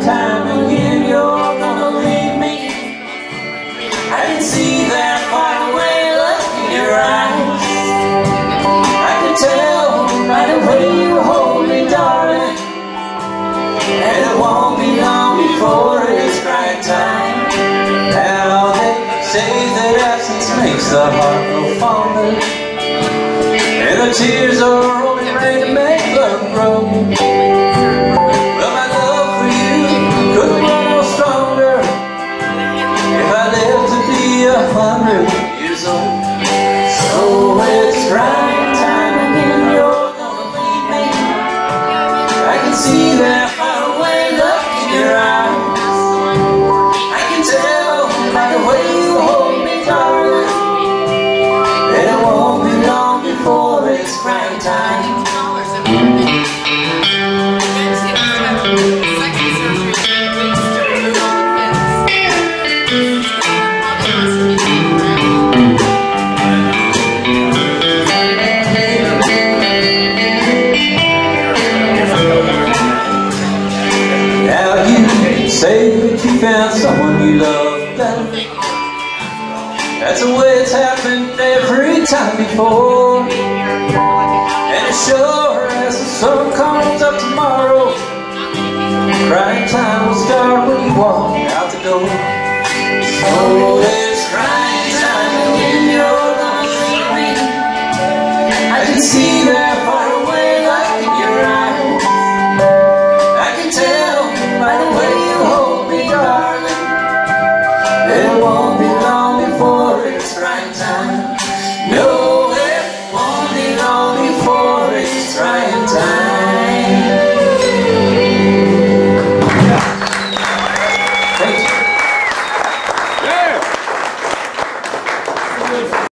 crying time again, you're gonna leave me. I can see that far away look in your eyes. I can tell by the way you hold me, darling. And it won't be long before it's right time. Now they say that absence makes the heart grow fonder. And the tears are only rain to make years old. So it's right time again, you're gonna leave me. I can see that say that you found someone you love better. That's the way it's happened every time before. And it sure as the sun comes up tomorrow, crying time will start when you walk out the door. right time. No.